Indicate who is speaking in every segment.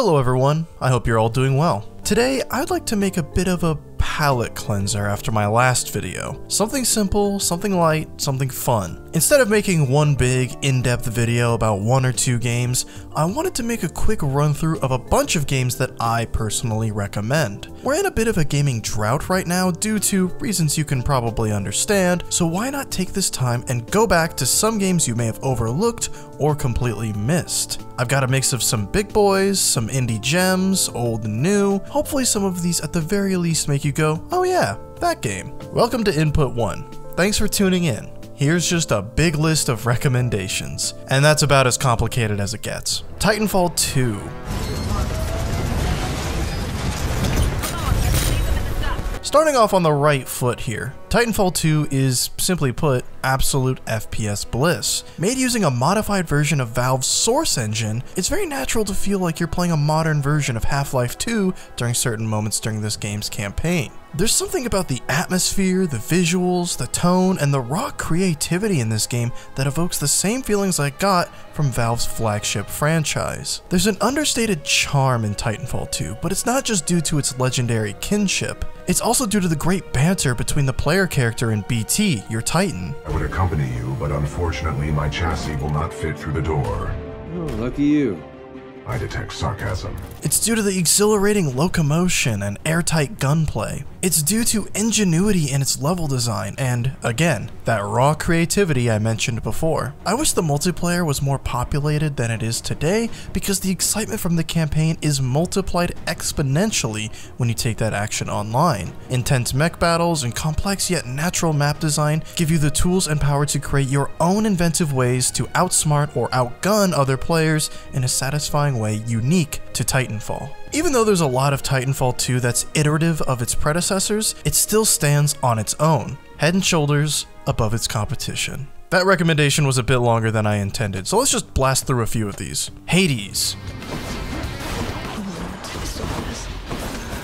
Speaker 1: Hello everyone, I hope you're all doing well. Today, I'd like to make a bit of a palate cleanser after my last video. Something simple, something light, something fun. Instead of making one big, in-depth video about one or two games, I wanted to make a quick run through of a bunch of games that I personally recommend. We're in a bit of a gaming drought right now due to reasons you can probably understand, so why not take this time and go back to some games you may have overlooked or completely missed. I've got a mix of some big boys, some indie gems, old and new, hopefully some of these at the very least make you go, oh yeah, that game. Welcome to Input 1. Thanks for tuning in. Here's just a big list of recommendations, and that's about as complicated as it gets. Titanfall 2. Starting off on the right foot here, Titanfall 2 is, simply put, absolute FPS bliss. Made using a modified version of Valve's Source engine, it's very natural to feel like you're playing a modern version of Half-Life 2 during certain moments during this game's campaign. There's something about the atmosphere, the visuals, the tone, and the raw creativity in this game that evokes the same feelings I got from Valve's flagship franchise. There's an understated charm in Titanfall 2, but it's not just due to its legendary kinship. It's also due to the great banter between the player character and BT, your Titan.
Speaker 2: I would accompany you, but unfortunately my chassis will not fit through the door.
Speaker 3: Oh, lucky you.
Speaker 2: I detect sarcasm.
Speaker 1: It's due to the exhilarating locomotion and airtight gunplay. It's due to ingenuity in its level design and, again, that raw creativity I mentioned before. I wish the multiplayer was more populated than it is today because the excitement from the campaign is multiplied exponentially when you take that action online. Intense mech battles and complex yet natural map design give you the tools and power to create your own inventive ways to outsmart or outgun other players in a satisfying way unique to Titanfall. Even though there's a lot of Titanfall 2 that's iterative of its predecessors, it still stands on its own, head and shoulders above its competition. That recommendation was a bit longer than I intended, so let's just blast through a few of these. Hades.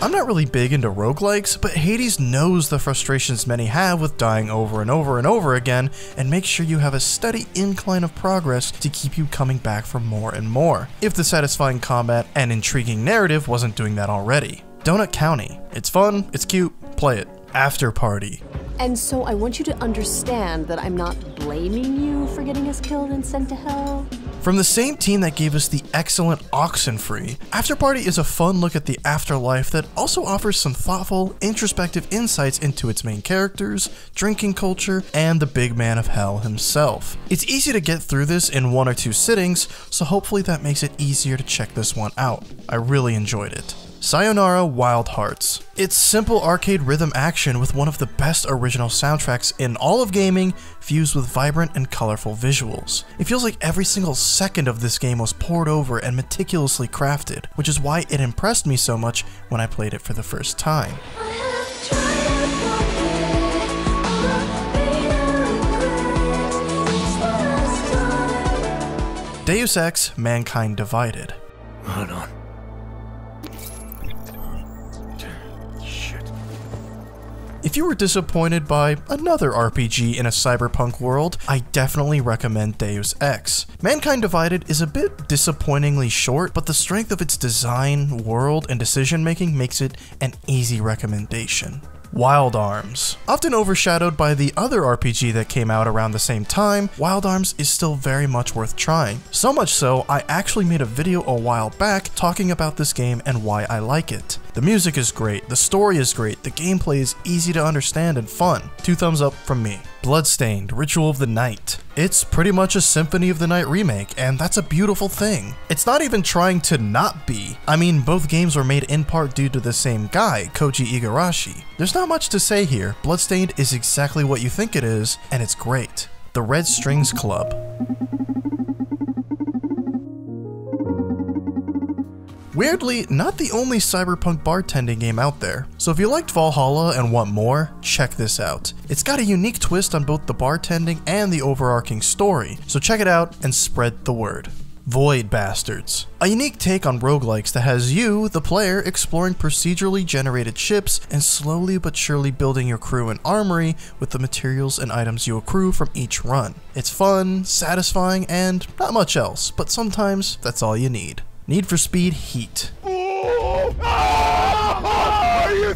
Speaker 1: I'm not really big into roguelikes, but Hades knows the frustrations many have with dying over and over and over again, and makes sure you have a steady incline of progress to keep you coming back for more and more, if the satisfying combat and intriguing narrative wasn't doing that already. Donut County. It's fun, it's cute, play it. After Party.
Speaker 4: And so I want you to understand that I'm not blaming you for getting us killed and sent to hell.
Speaker 1: From the same team that gave us the excellent Oxenfree, After Party is a fun look at the afterlife that also offers some thoughtful, introspective insights into its main characters, drinking culture, and the big man of hell himself. It's easy to get through this in one or two sittings, so hopefully that makes it easier to check this one out. I really enjoyed it. Sayonara Wild Hearts. It's simple arcade rhythm action with one of the best original soundtracks in all of gaming, fused with vibrant and colorful visuals. It feels like every single second of this game was poured over and meticulously crafted, which is why it impressed me so much when I played it for the first time. Deus Ex Mankind Divided.
Speaker 3: Hold on.
Speaker 1: If you were disappointed by another RPG in a cyberpunk world, I definitely recommend Deus Ex. Mankind Divided is a bit disappointingly short, but the strength of its design, world, and decision making makes it an easy recommendation. Wild Arms. Often overshadowed by the other RPG that came out around the same time, Wild Arms is still very much worth trying. So much so, I actually made a video a while back talking about this game and why I like it. The music is great, the story is great, the gameplay is easy to understand and fun. Two thumbs up from me. Bloodstained, Ritual of the Night. It's pretty much a Symphony of the Night remake, and that's a beautiful thing. It's not even trying to not be. I mean, both games were made in part due to the same guy, Koji Igarashi. There's not much to say here. Bloodstained is exactly what you think it is, and it's great. The Red Strings Club. Weirdly, not the only cyberpunk bartending game out there. So if you liked Valhalla and want more, check this out. It's got a unique twist on both the bartending and the overarching story, so check it out and spread the word. Void Bastards. A unique take on roguelikes that has you, the player, exploring procedurally generated ships and slowly but surely building your crew and armory with the materials and items you accrue from each run. It's fun, satisfying, and not much else, but sometimes that's all you need. Need for Speed Heat.
Speaker 5: Oh, ah! Are you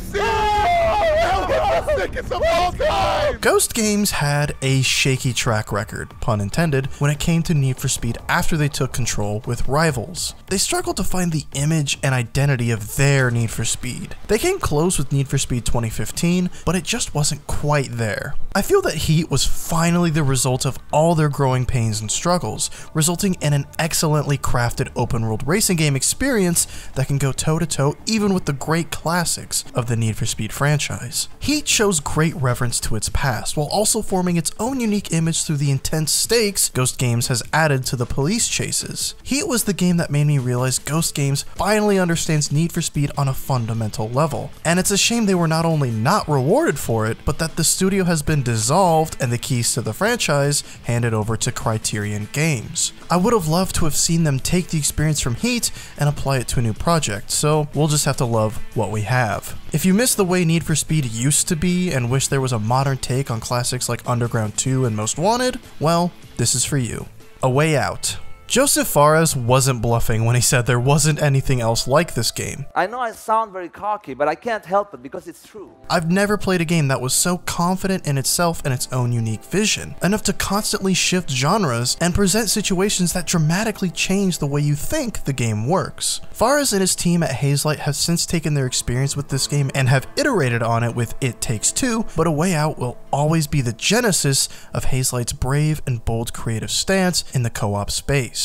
Speaker 5: of all time!
Speaker 1: Ghost Games had a shaky track record, pun intended, when it came to Need for Speed after they took control with Rivals. They struggled to find the image and identity of their Need for Speed. They came close with Need for Speed 2015, but it just wasn't quite there. I feel that Heat was finally the result of all their growing pains and struggles, resulting in an excellently crafted open world racing game experience that can go toe to toe even with the great classics of the Need for Speed franchise. Heat shows great reverence to its past, while also forming its own unique image through the intense stakes Ghost Games has added to the police chases. Heat was the game that made me realize Ghost Games finally understands Need for Speed on a fundamental level, and it's a shame they were not only not rewarded for it, but that the studio has been dissolved and the keys to the franchise handed over to Criterion Games. I would have loved to have seen them take the experience from Heat and apply it to a new project, so we'll just have to love what we have. If you miss the way Need for Speed used to be and wish there was a modern take on classics like Underground 2 and Most Wanted, well, this is for you. A Way Out. Joseph Fares wasn't bluffing when he said there wasn't anything else like this game.
Speaker 6: I know I sound very cocky, but I can't help it because it's true.
Speaker 1: I've never played a game that was so confident in itself and its own unique vision, enough to constantly shift genres and present situations that dramatically change the way you think the game works. Fares and his team at Hazelight have since taken their experience with this game and have iterated on it with It Takes Two, but A Way Out will always be the genesis of Hazelight's brave and bold creative stance in the co-op space.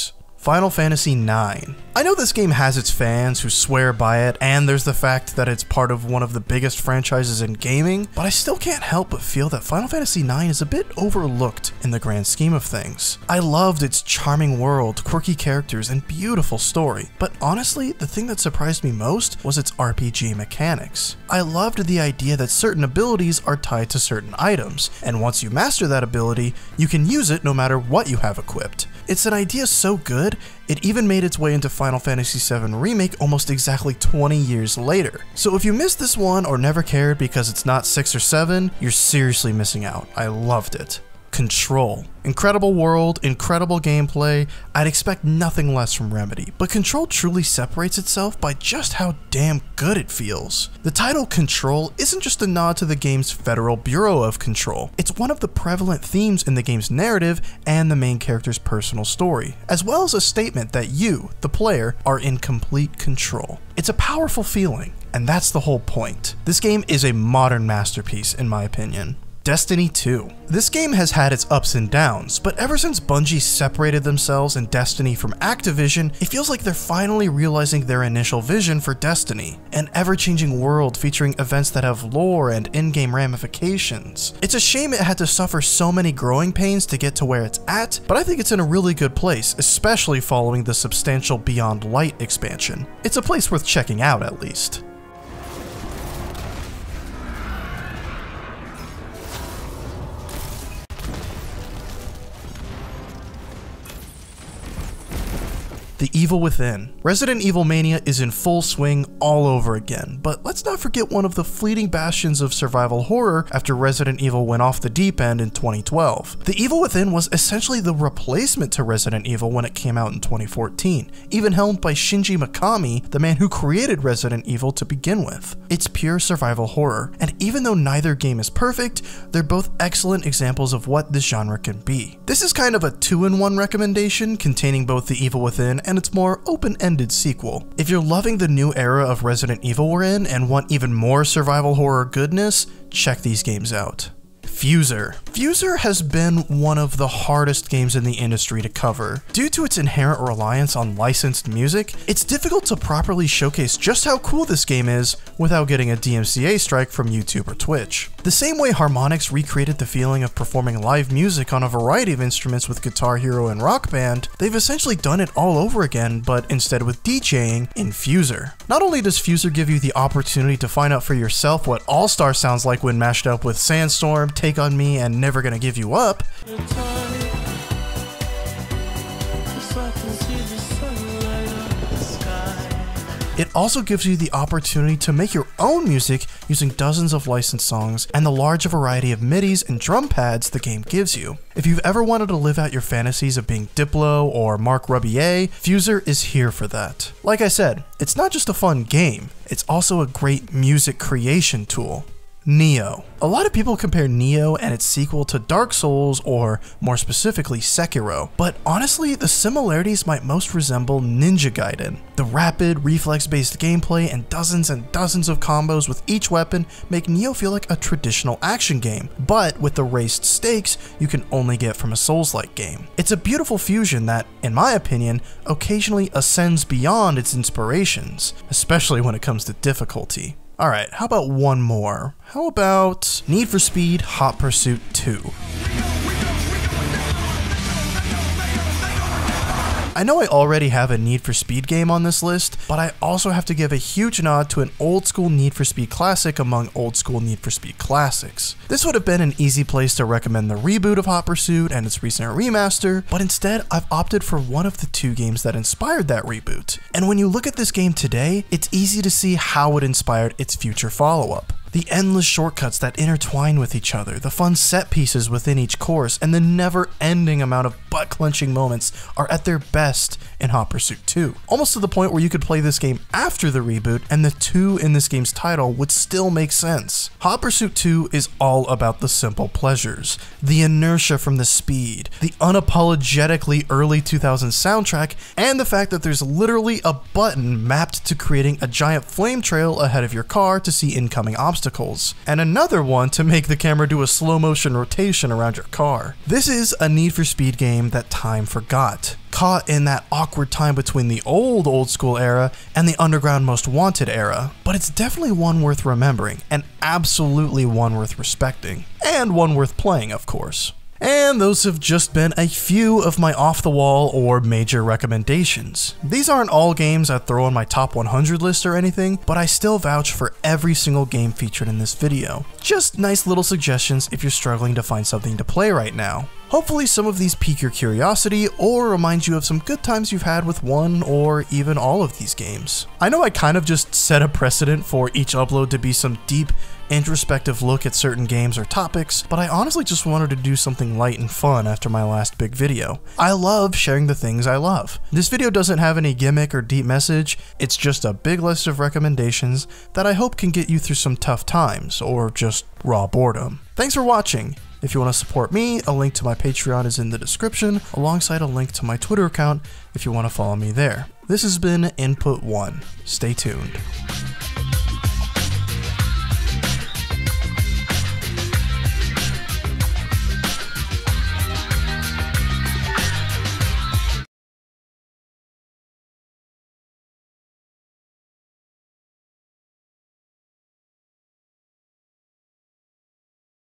Speaker 1: Final Fantasy IX. I know this game has its fans who swear by it, and there's the fact that it's part of one of the biggest franchises in gaming, but I still can't help but feel that Final Fantasy IX is a bit overlooked in the grand scheme of things. I loved its charming world, quirky characters, and beautiful story, but honestly, the thing that surprised me most was its RPG mechanics. I loved the idea that certain abilities are tied to certain items, and once you master that ability, you can use it no matter what you have equipped. It's an idea so good, it even made its way into Final Fantasy VII Remake almost exactly 20 years later. So if you missed this one or never cared because it's not 6 or 7, you're seriously missing out. I loved it. Control. Incredible world, incredible gameplay, I'd expect nothing less from Remedy, but Control truly separates itself by just how damn good it feels. The title Control isn't just a nod to the game's Federal Bureau of Control, it's one of the prevalent themes in the game's narrative and the main character's personal story, as well as a statement that you, the player, are in complete control. It's a powerful feeling, and that's the whole point. This game is a modern masterpiece, in my opinion. Destiny 2. This game has had its ups and downs, but ever since Bungie separated themselves and Destiny from Activision, it feels like they're finally realizing their initial vision for Destiny an ever changing world featuring events that have lore and in game ramifications. It's a shame it had to suffer so many growing pains to get to where it's at, but I think it's in a really good place, especially following the substantial Beyond Light expansion. It's a place worth checking out at least. The Evil Within. Resident Evil Mania is in full swing all over again, but let's not forget one of the fleeting bastions of survival horror after Resident Evil went off the deep end in 2012. The Evil Within was essentially the replacement to Resident Evil when it came out in 2014, even helmed by Shinji Mikami, the man who created Resident Evil to begin with. It's pure survival horror, and even though neither game is perfect, they're both excellent examples of what this genre can be. This is kind of a two-in-one recommendation containing both The Evil Within and its more open-ended sequel. If you're loving the new era of Resident Evil we're in and want even more survival horror goodness, check these games out. Fuser. Fuser has been one of the hardest games in the industry to cover. Due to its inherent reliance on licensed music, it's difficult to properly showcase just how cool this game is without getting a DMCA strike from YouTube or Twitch. The same way Harmonix recreated the feeling of performing live music on a variety of instruments with Guitar Hero and Rock Band, they've essentially done it all over again, but instead with DJing in Fuser. Not only does Fuser give you the opportunity to find out for yourself what All Star sounds like when mashed up with Sandstorm, Take on Me, and Never Gonna Give You Up, It also gives you the opportunity to make your own music using dozens of licensed songs and the large variety of MIDIs and drum pads the game gives you. If you've ever wanted to live out your fantasies of being Diplo or Marc Rebillet, Fuser is here for that. Like I said, it's not just a fun game, it's also a great music creation tool. Nioh. A lot of people compare Nioh and its sequel to Dark Souls or more specifically Sekiro, but honestly the similarities might most resemble Ninja Gaiden. The rapid, reflex-based gameplay and dozens and dozens of combos with each weapon make Nioh feel like a traditional action game, but with the raised stakes you can only get from a Souls-like game. It's a beautiful fusion that, in my opinion, occasionally ascends beyond its inspirations, especially when it comes to difficulty. Alright, how about one more? How about Need for Speed Hot Pursuit 2? I know I already have a Need for Speed game on this list, but I also have to give a huge nod to an old school Need for Speed classic among old school Need for Speed classics. This would have been an easy place to recommend the reboot of Hot Pursuit and its recent remaster, but instead I've opted for one of the two games that inspired that reboot. And when you look at this game today, it's easy to see how it inspired its future follow-up. The endless shortcuts that intertwine with each other, the fun set pieces within each course, and the never ending amount of butt clenching moments are at their best in Hot Pursuit 2. Almost to the point where you could play this game after the reboot and the 2 in this game's title would still make sense. Hot Pursuit 2 is all about the simple pleasures, the inertia from the speed, the unapologetically early 2000s soundtrack, and the fact that there's literally a button mapped to creating a giant flame trail ahead of your car to see incoming obstacles, and another one to make the camera do a slow motion rotation around your car. This is a Need for Speed game that time forgot caught in that awkward time between the old old school era and the underground most wanted era, but it's definitely one worth remembering and absolutely one worth respecting, and one worth playing, of course. And those have just been a few of my off the wall or major recommendations. These aren't all games I'd throw on my top 100 list or anything, but I still vouch for every single game featured in this video. Just nice little suggestions if you're struggling to find something to play right now. Hopefully some of these pique your curiosity or remind you of some good times you've had with one or even all of these games. I know I kind of just set a precedent for each upload to be some deep, introspective look at certain games or topics, but I honestly just wanted to do something light and fun after my last big video. I love sharing the things I love. This video doesn't have any gimmick or deep message, it's just a big list of recommendations that I hope can get you through some tough times, or just raw boredom. Thanks for watching! If you want to support me, a link to my Patreon is in the description, alongside a link to my Twitter account if you want to follow me there. This has been Input 1. Stay tuned.